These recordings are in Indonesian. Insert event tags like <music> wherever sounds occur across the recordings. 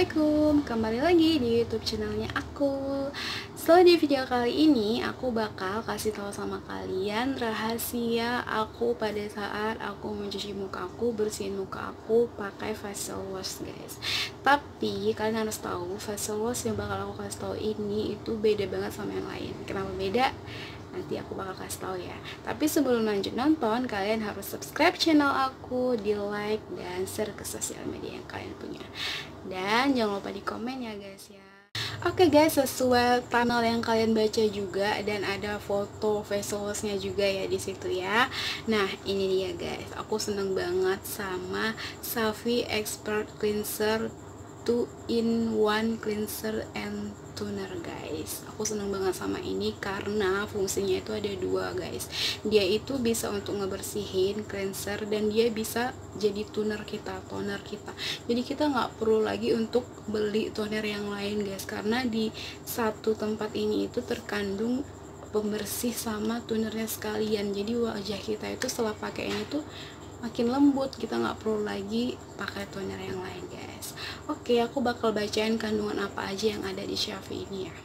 Assalamualaikum. Kembali lagi di youtube channelnya aku Setelah di video kali ini Aku bakal kasih tahu sama kalian Rahasia aku pada saat Aku mencuci muka aku Bersihin muka aku pakai facial wash guys. Tapi kalian harus tahu Facial wash yang bakal aku kasih tahu ini Itu beda banget sama yang lain. Kenapa beda? nanti aku bakal kasih tahu ya. Tapi sebelum lanjut nonton kalian harus subscribe channel aku di like dan share ke sosial media yang kalian punya. Dan jangan lupa di komen ya guys ya Oke okay guys, sesuai panel yang kalian baca juga dan ada foto vesselsnya juga ya di situ ya. Nah, ini dia guys. Aku seneng banget sama Savi Expert Cleanser 2 in 1 cleanser and toner guys. Aku seneng banget sama ini karena fungsinya itu ada dua guys. Dia itu bisa untuk ngebersihin cleanser dan dia bisa jadi toner kita toner kita. Jadi kita nggak perlu lagi untuk beli toner yang lain guys karena di satu tempat ini itu terkandung pembersih sama tonernya sekalian. Jadi wajah kita itu setelah pakai ini tuh makin lembut kita nggak perlu lagi pakai toner yang lain guys. Oke aku bakal bacain kandungan apa aja yang ada di Shafi ini ya.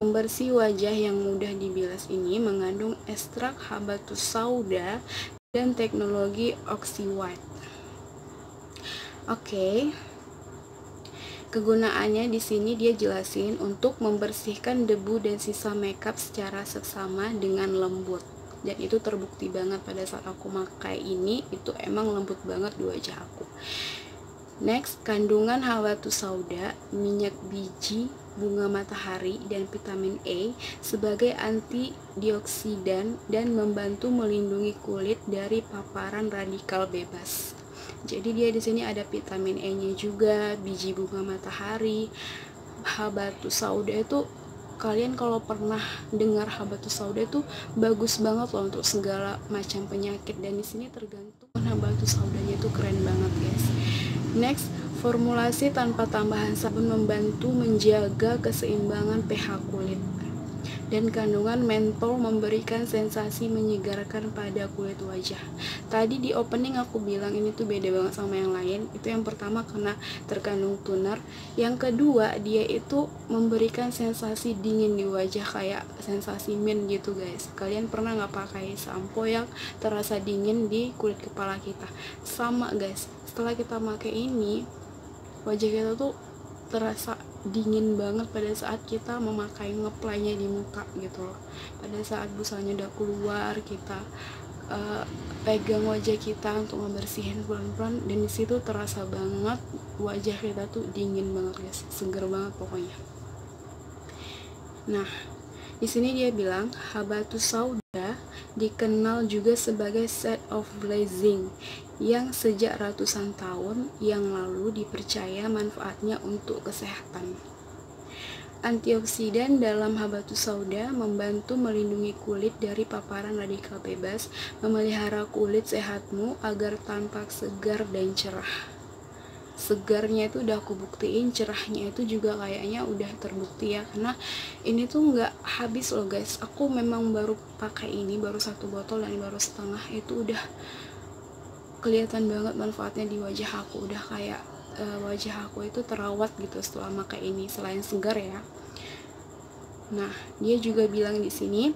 Pembersih wajah yang mudah dibilas ini mengandung ekstrak habatus sauda dan teknologi oxy white oke kegunaannya di sini dia jelasin untuk membersihkan debu dan sisa makeup secara seksama dengan lembut dan itu terbukti banget pada saat aku pakai ini itu emang lembut banget di wajah aku. Next kandungan hawatu sauda minyak biji bunga matahari dan vitamin E sebagai antioksidan dan membantu melindungi kulit dari paparan radikal bebas. Jadi dia di sini ada vitamin E nya juga biji bunga matahari habatus sauda itu kalian kalau pernah dengar habatus sauda itu bagus banget loh untuk segala macam penyakit dan di sini tergantung habatus saudanya itu keren banget guys. Next formulasi tanpa tambahan sabun membantu menjaga keseimbangan pH kulit dan kandungan mentol memberikan sensasi menyegarkan pada kulit wajah. Tadi di opening aku bilang ini tuh beda banget sama yang lain. Itu yang pertama karena terkandung toner. Yang kedua dia itu memberikan sensasi dingin di wajah kayak sensasi mint gitu guys. Kalian pernah nggak pakai sampo yang terasa dingin di kulit kepala kita? Sama guys. Setelah kita pakai ini wajah kita tuh terasa dingin banget pada saat kita memakai ngeplaynya di muka gitu loh. Pada saat busanya udah keluar kita uh, pegang wajah kita untuk membersihin pelan-pelan dan di situ terasa banget wajah kita tuh dingin banget guys. Seger banget pokoknya. Nah di sini dia bilang habatus sauda dikenal juga sebagai set of blazing yang sejak ratusan tahun yang lalu dipercaya manfaatnya untuk kesehatan. Antioksidan dalam habatus sauda membantu melindungi kulit dari paparan radikal bebas, memelihara kulit sehatmu agar tampak segar dan cerah segarnya itu udah aku buktiin cerahnya itu juga kayaknya udah terbukti ya. Karena ini tuh nggak habis loh guys. Aku memang baru pakai ini baru satu botol dan baru setengah itu udah kelihatan banget manfaatnya di wajah aku. Udah kayak uh, wajah aku itu terawat gitu setelah pakai ini selain segar ya Nah, dia juga bilang di sini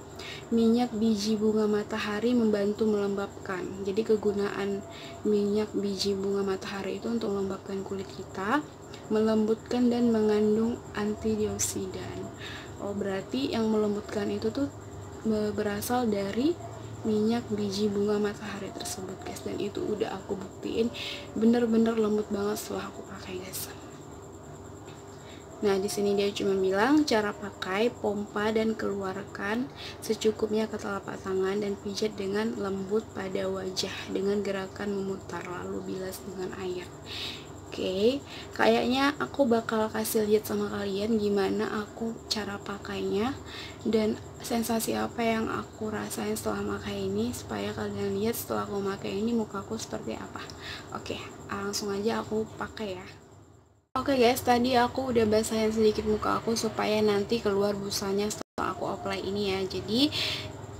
minyak biji bunga matahari membantu melembabkan. Jadi kegunaan minyak biji bunga matahari itu untuk melembabkan kulit kita, melembutkan dan mengandung antioksidan. Oh, berarti yang melembutkan itu tuh berasal dari minyak biji bunga matahari tersebut guys dan itu udah aku buktiin bener-bener lembut banget setelah aku pakai guys Nah, di sini dia cuma bilang cara pakai pompa dan keluarkan secukupnya ke telapak tangan dan pijat dengan lembut pada wajah dengan gerakan memutar lalu bilas dengan air. Oke, kayaknya aku bakal kasih lihat sama kalian gimana aku cara pakainya dan sensasi apa yang aku rasain setelah pakai ini supaya kalian lihat setelah aku pakai ini mukaku seperti apa. Oke, langsung aja aku pakai ya. Oke guys, tadi aku udah basahin sedikit muka aku supaya nanti keluar busanya setelah aku apply ini ya. Jadi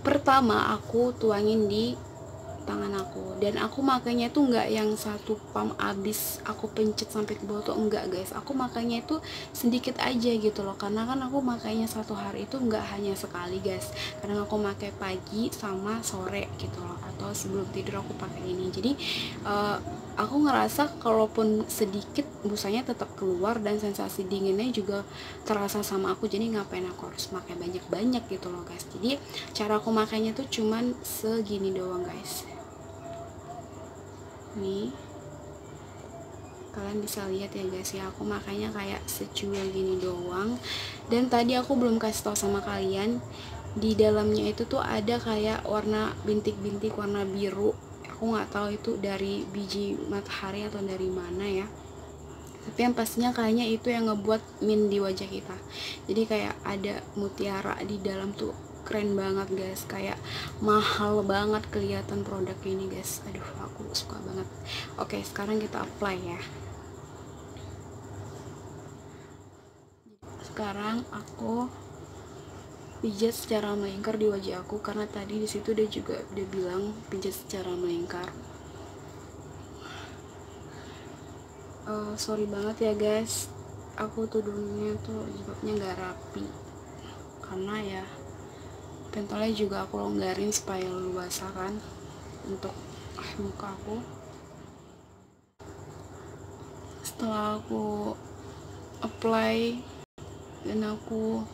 pertama aku tuangin di tangan aku. Dan aku makanya tuh nggak yang satu pump abis aku pencet sampai ke bawah enggak guys. Aku makanya itu sedikit aja gitu loh. Karena kan aku makanya satu hari itu nggak hanya sekali guys. Karena aku pakai pagi sama sore gitu loh atau sebelum tidur aku pakai ini. Jadi uh, aku ngerasa kalaupun sedikit busanya tetap keluar dan sensasi dinginnya juga terasa sama aku jadi ngapain aku harus pakai banyak-banyak gitu loh guys. Jadi cara aku makainya tuh cuman segini doang guys. Nih. Kalian bisa lihat ya guys ya. Aku makanya kayak secuil gini doang. Dan tadi aku belum kasih tau sama kalian di dalamnya itu tuh ada kayak warna bintik-bintik warna biru aku nggak tahu itu dari biji matahari atau dari mana ya. Tapi yang pastinya kayaknya itu yang ngebuat min di wajah kita. Jadi kayak ada mutiara di dalam tuh keren banget guys. Kayak mahal banget kelihatan produk ini guys. Aduh aku suka banget. Oke sekarang kita apply ya. Sekarang aku pijat secara melingkar di wajah aku karena tadi di situ dia juga udah bilang pijat secara melingkar. Uh, sorry banget ya guys. Aku tudungnya tuh jilbabnya nggak rapi. Karena ya pentolnya juga aku longgarin supaya luas kan untuk ah, muka aku. Setelah aku apply dan aku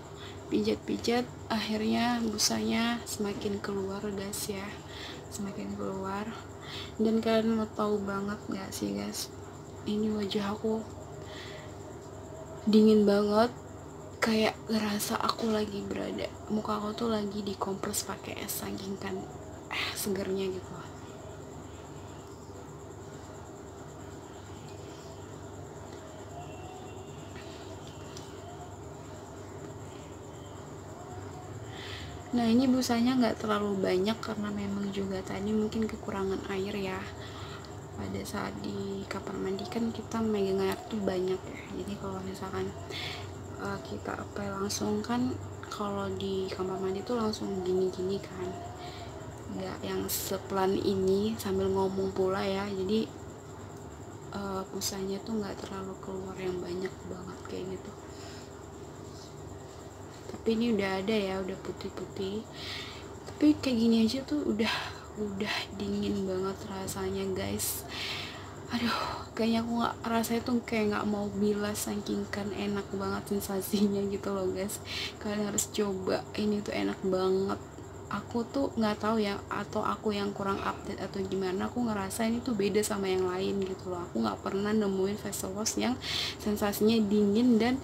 pijat-pijat akhirnya busanya semakin keluar guys ya. Semakin keluar. Dan kalian mau tahu banget gak sih guys? Ini wajah aku dingin banget. Kayak ngerasa aku lagi berada muka aku tuh lagi dikompres pakai es saking kan eh segernya gitu Nah ini busanya nggak terlalu banyak karena memang juga tadi mungkin kekurangan air ya. Pada saat di kamar mandi kan kita megang air tuh banyak ya. Jadi kalau misalkan uh, kita apply langsung kan kalau di kamar mandi tuh langsung gini-gini kan. Nggak yang sepelan ini sambil ngomong pula ya. Jadi uh, pusanya tuh nggak terlalu keluar yang banyak banget kayak gitu tapi ini udah ada ya udah putih-putih. Tapi kayak gini aja tuh udah udah dingin banget rasanya guys. Aduh kayaknya aku nggak rasanya tuh kayak nggak mau bilas saking kan enak banget sensasinya gitu loh guys. Kalian harus coba ini tuh enak banget. Aku tuh nggak tahu ya atau aku yang kurang update atau gimana aku ngerasa ini tuh beda sama yang lain gitu loh. Aku nggak pernah nemuin facial wash yang sensasinya dingin dan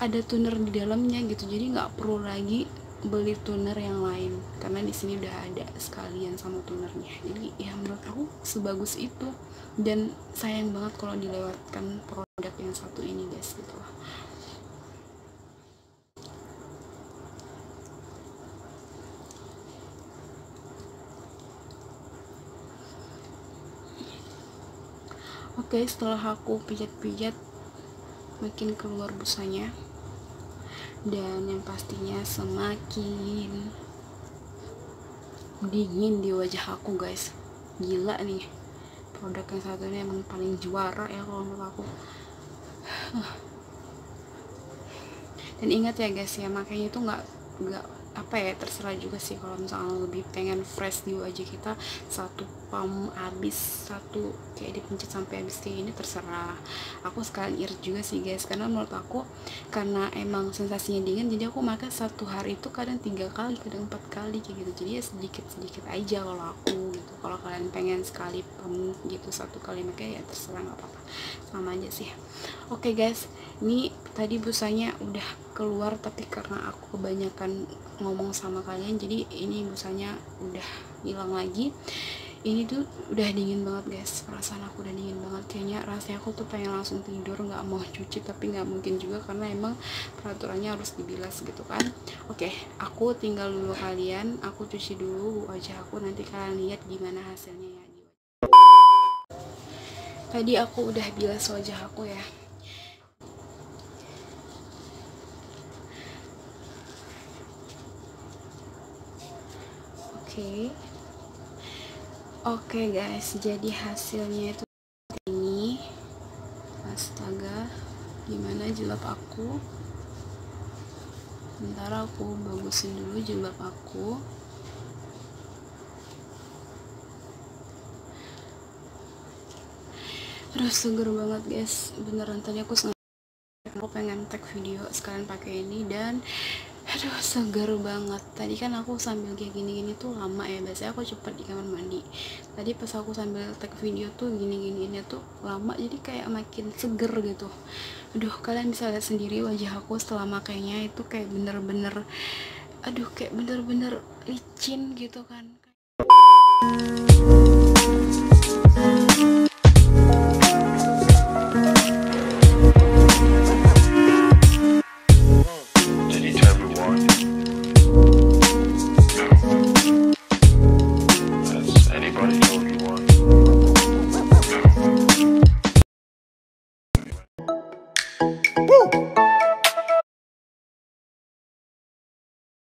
ada toner di dalamnya gitu. Jadi nggak perlu lagi beli toner yang lain. Karena di sini udah ada sekalian sama tonernya jadi ya menurut aku sebagus itu. Dan sayang banget kalau dilewatkan produk yang satu ini guys gitu lah. Oke, setelah aku pijat-pijat makin keluar busanya dan yang pastinya semakin dingin di wajah aku guys. Gila nih. Produk yang satu ini emang paling juara ya kalau menurut aku. <sighs> Dan ingat ya guys ya makanya itu nggak nggak apa ya terserah juga sih kalau misalnya lebih pengen fresh di wajah kita satu pump habis satu kayak dipencet sampai habis kayak ini terserah. Aku sekalian irit juga sih guys. Karena menurut aku karena emang sensasinya dingin jadi aku makan satu hari itu kadang tiga kali kadang empat kali kayak gitu. Jadi ya sedikit sedikit aja kalau aku kalau kalian pengen sekali pump gitu satu kali makai ya terserah nggak apa-apa. Sama aja sih. Oke okay, guys. Ini tadi busanya udah keluar tapi karena aku kebanyakan ngomong sama kalian jadi ini busanya udah hilang lagi ini tuh udah dingin banget guys. Perasaan aku udah dingin banget. Kayaknya rasanya aku tuh pengen langsung tidur nggak mau cuci tapi nggak mungkin juga karena emang peraturannya harus dibilas gitu kan. Oke aku tinggal dulu kalian. Aku cuci dulu wajah aku. Nanti kalian lihat gimana hasilnya ya. Tadi aku udah bilas wajah aku ya. Oke. okay. Oke okay guys, jadi hasilnya itu ini. Astaga, gimana jilbab aku? Bentar aku bagusin dulu jilbab aku. Aduh seger banget guys, beneran tadi aku sengaja aku pengen tag video sekalian pakai ini dan aduh seger banget. Tadi kan aku sambil kayak gini-gini tuh lama ya. Biasanya aku cepet di kamar mandi. Tadi pas aku sambil tag video tuh gini-gini ini tuh lama jadi kayak makin seger gitu. Aduh kalian bisa lihat sendiri wajah aku setelah makainya itu kayak bener-bener aduh kayak bener-bener licin gitu kan